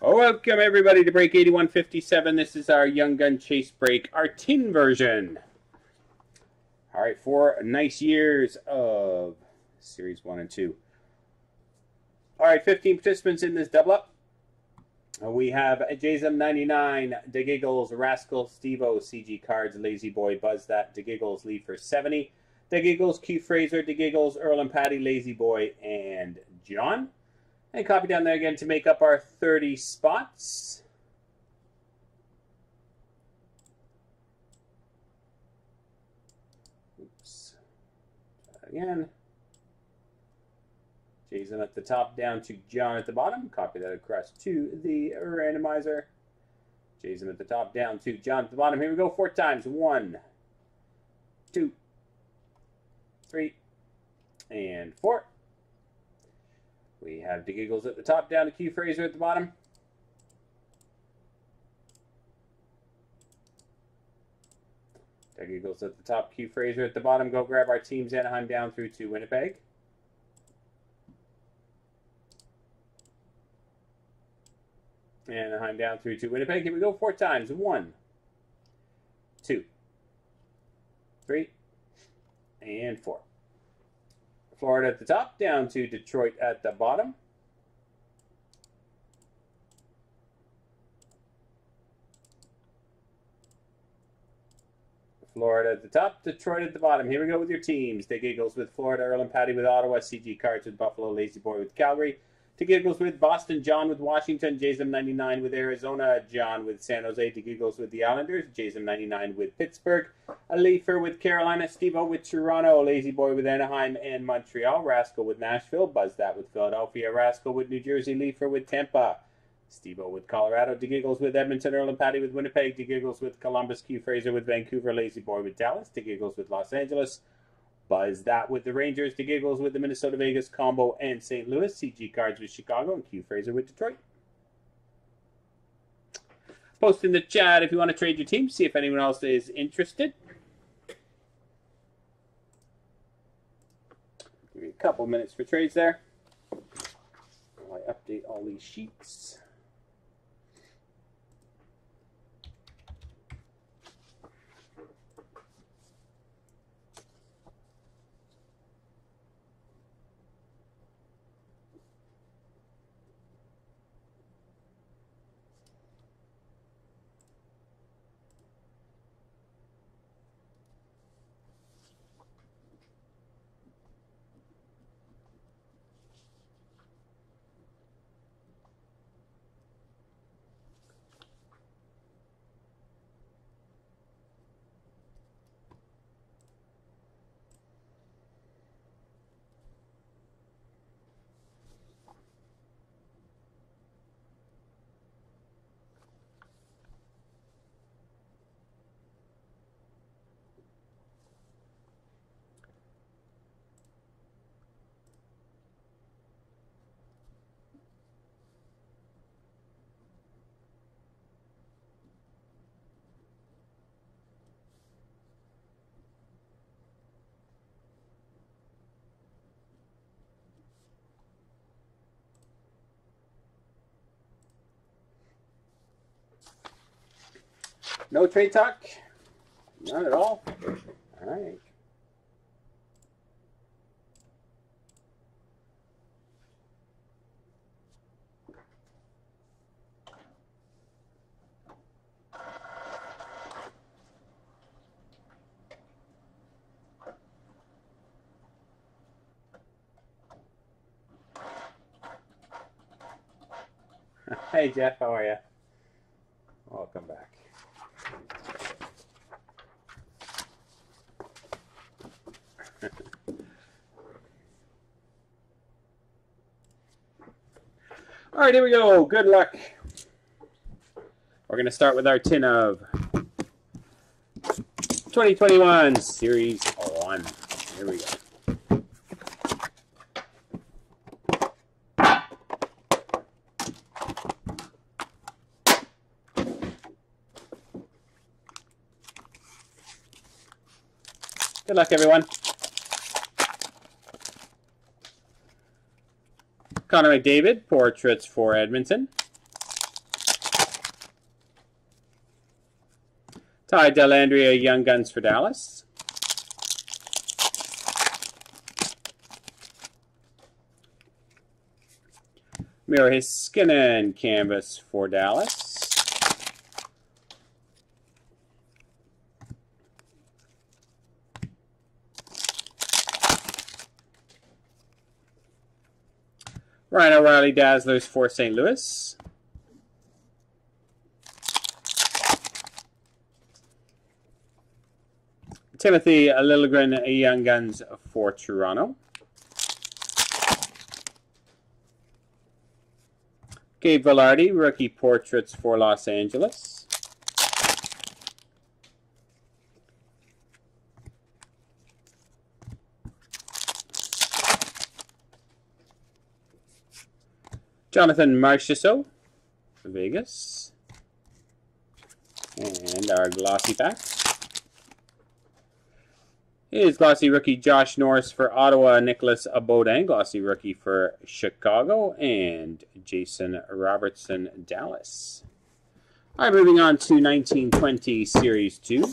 Welcome everybody to break 8157. This is our Young Gun Chase break, our tin version. All right, four nice years of Series 1 and 2. All right, 15 participants in this double up. Uh, we have Jason 99, DeGiggles, Rascal, Stevo, CG Cards, Lazy Boy, Buzz That, DeGiggles, Lee for 70, DeGiggles, Q Fraser, DeGiggles, Earl and Patty, Lazy Boy, and John. And copy down there again to make up our 30 spots. Oops. Again. Jason at the top down to John at the bottom. Copy that across to the randomizer. Jason at the top down to John at the bottom. Here we go four times. One, two, three, and four. We have DeGiggles at the top, down to Q Fraser at the bottom. DeGiggles at the top, Q Fraser at the bottom. Go grab our teams Anaheim down through to Winnipeg. And Anaheim down through to Winnipeg. Here we go four times. One, two, three, and four. Florida at the top, down to Detroit at the bottom. Florida at the top, Detroit at the bottom. Here we go with your teams. DeGiggles with Florida, Earl and Patty with Ottawa, CG Cards with Buffalo, Lazy Boy with Calgary, DeGiggles with Boston, John with Washington, JSM99 with Arizona, John with San Jose, DeGiggles with the Islanders, JSM99 with Pittsburgh, Alifer with Carolina, Steve-O with Toronto, Lazy Boy with Anaheim and Montreal, Rascal with Nashville, Buzz That with Philadelphia, Rascal with New Jersey, Leafer with Tampa, Steve-O with Colorado, DeGiggles with Edmonton, Earl and Patty with Winnipeg, DeGiggles with Columbus, Q Fraser with Vancouver, Lazy Boy with Dallas, DeGiggles with Los Angeles, Buzz that with the Rangers, DeGiggles with the Minnesota Vegas combo and St. Louis, CG Cards with Chicago, and Q Fraser with Detroit. Post in the chat if you want to trade your team, see if anyone else is interested. Give me a couple minutes for trades there. While I update all these sheets. No trade talk? None at all? All right. Hey Jeff, how are you? Welcome back. All right, here we go. Good luck. We're going to start with our tin of 2021 Series 1. Here we go. Good luck, everyone. Connor McDavid, Portraits for Edmonton. Ty Dellandrea, Young Guns for Dallas. Miro Heiskanen, Canvas for Dallas. Ryan O'Reilly Dazzlers for St. Louis. Timothy Liljegren Young Guns for Toronto. Gabe Vilardi, Rookie Portraits for Los Angeles. Jonathan Marchessault, Vegas. And our glossy pack is glossy rookie Josh Norris for Ottawa, Nicholas Beaudin, glossy rookie for Chicago, and Jason Robertson, Dallas. All right, moving on to 1920 Series 2.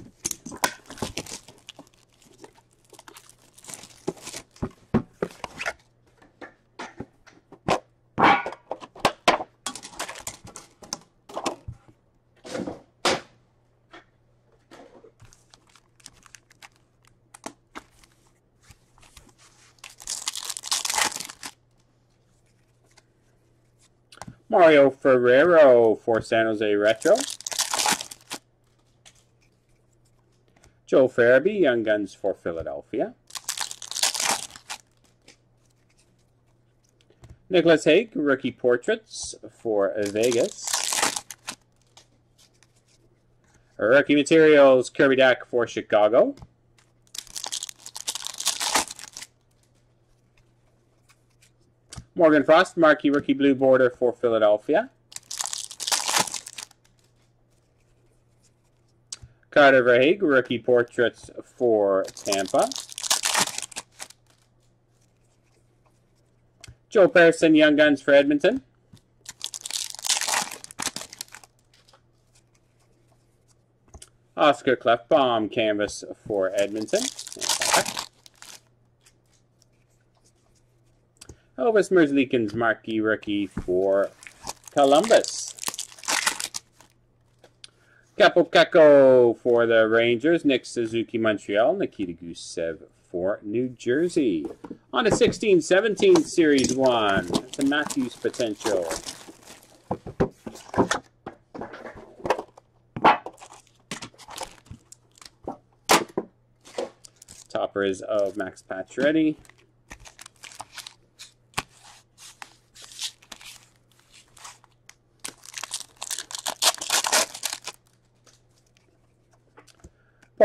Mario Ferraro for San Jose Retro. Joe Farabee, Young Guns for Philadelphia. Nicholas Hague, Rookie Portraits for Vegas. Rookie Materials, Kirby Dach for Chicago. Morgan Frost, marquee rookie blue border for Philadelphia. Carter Verhaeghe, rookie portraits for Tampa. Joe Persson, Young Guns for Edmonton. Oscar Klefbom, canvas for Edmonton. Elvis Merzlikins marquee rookie for Columbus. Kaapo Kakko for the Rangers. Nick Suzuki Montreal. Nikita Gusev for New Jersey. On to 16-17 Series 1. That's a Matthews potential. Toppers of Max Pacioretty.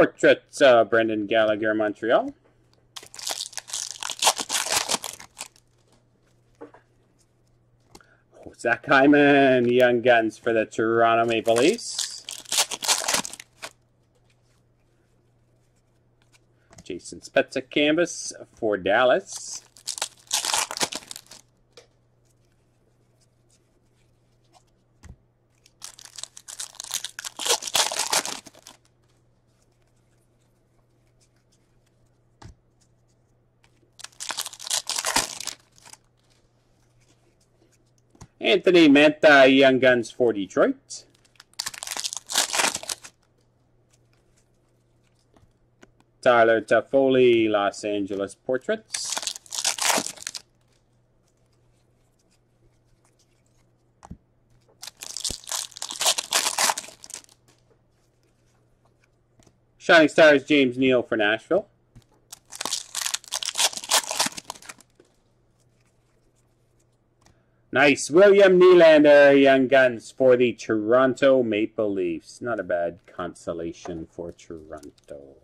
Portrait uh, Brendan Gallagher, Montreal. Oh, Zach Hyman, Young Guns for the Toronto Maple Leafs. Jason Spezza canvas for Dallas. Anthony Mantha, Young Guns for Detroit. Tyler Toffoli, Los Angeles Portraits. Shining Stars, James Neal for Nashville. Nice. William Nylander, Young Guns for the Toronto Maple Leafs. Not a bad consolation for Toronto.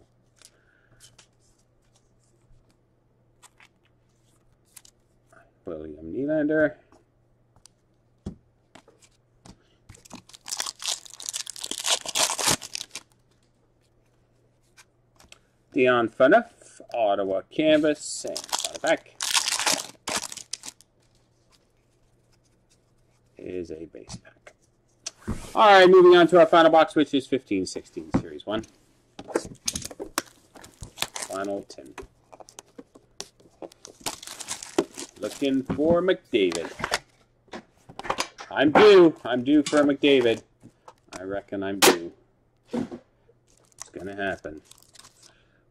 William Nylander. Dion Phaneuf, Ottawa Canvas, and back. Is a base pack. All right, moving on to our final box, which is 15-16 Series 1. Final 10. Looking for McDavid. I'm due. I'm due for McDavid. I reckon I'm due. It's going to happen.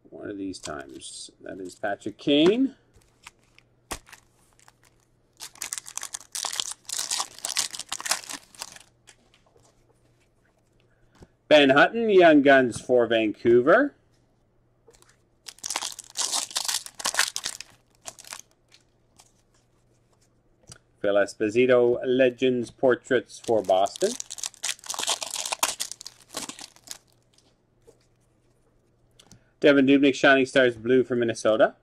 One of these times. That is Patrick Kane. Ben Hutton, Young Guns for Vancouver. Phil Esposito, Legends Portraits for Boston. Devin Dubnyk, Shining Stars Blue for Minnesota.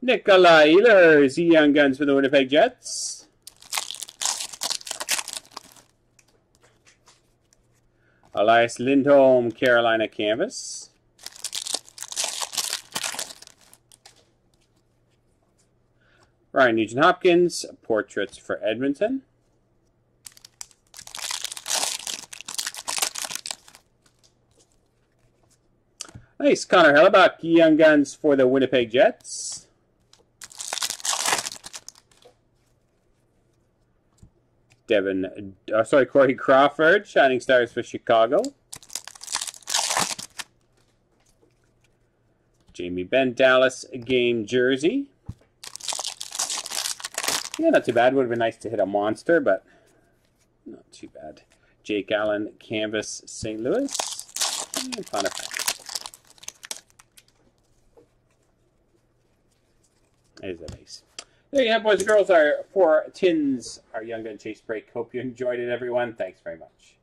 Nikolai Ehlers, Young Guns for the Winnipeg Jets. Elias Lindholm, Carolina Canvas. Ryan Nugent Hopkins, Portraits for Edmonton. Nice. Connor Hellebuyck, Young Guns for the Winnipeg Jets. Devin, uh, sorry, Corey Crawford, Shining Stars for Chicago. Jamie Benn, Dallas game jersey. Yeah, not too bad. Would have been nice to hit a monster, but not too bad. Jake Allen, Canvas, St. Louis. And Connor There's a base. There you have, boys and girls, our four tins, our Young Gun Chase break. Hope you enjoyed it, everyone. Thanks very much.